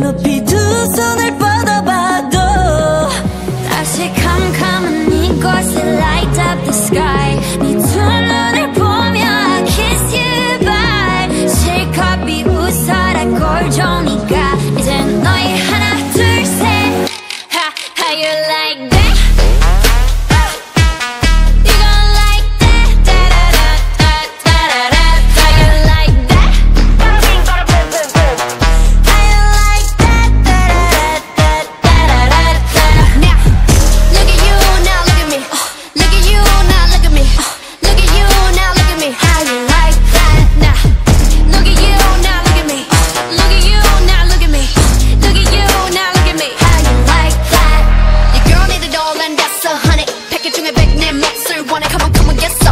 높이 두 손을 자켓 중에 백내 몫을 원해 Come on come on get some.